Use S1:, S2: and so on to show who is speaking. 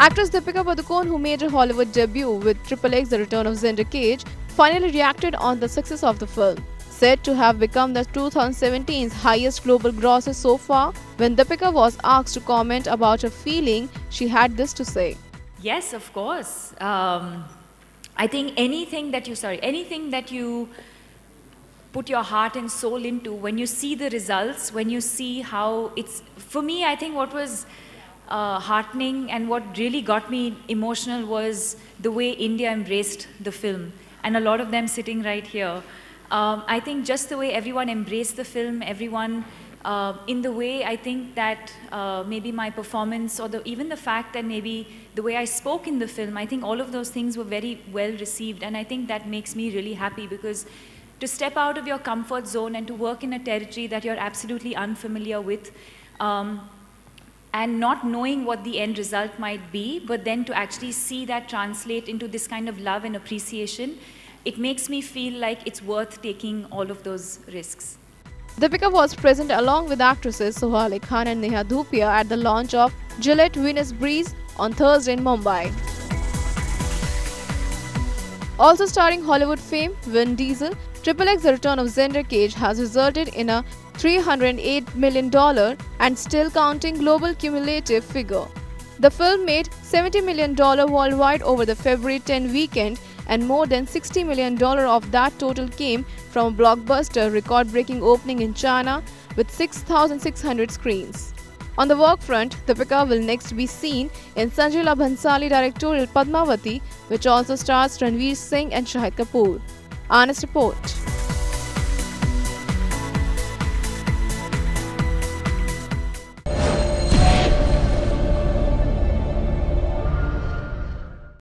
S1: Actress Deepika Padukone, who made her Hollywood debut with Triple X The Return of Xander Cage, finally reacted on the success of the film. Said to have become the 2017's highest global grosser so far, when Deepika was asked to comment about her feeling, she had this to say.
S2: Yes, of course. Um, I think anything that you, sorry, anything that you put your heart and soul into, when you see the results, when you see how it's, for me, I think what was uh, heartening and what really got me emotional was the way India embraced the film. And a lot of them sitting right here. Um, I think just the way everyone embraced the film, everyone, uh, in the way I think that uh, maybe my performance or the, even the fact that maybe the way I spoke in the film, I think all of those things were very well received. And I think that makes me really happy because to step out of your comfort zone and to work in a territory that you're absolutely unfamiliar with, um, and not knowing what the end result might be, but then to actually see that translate into this kind of love and appreciation, it makes me feel like it's worth taking all of those risks.
S1: Deepika was present along with actresses Soha Ali Khan and Neha Dhupia at the launch of Gillette Venus Breeze on Thursday in Mumbai. Also starring Hollywood fame Vin Diesel, Triple X The Return of Xander Cage has resulted in a $308 million and still counting global cumulative figure. The film made $70 million worldwide over the February 10 weekend and more than $60 million of that total came from a blockbuster record-breaking opening in China with 6,600 screens. On the work front, the Deepika will next be seen in Sanjay Leela Bhansali directorial Padmavati, which also stars Ranveer Singh and Shahid Kapoor. Honest Report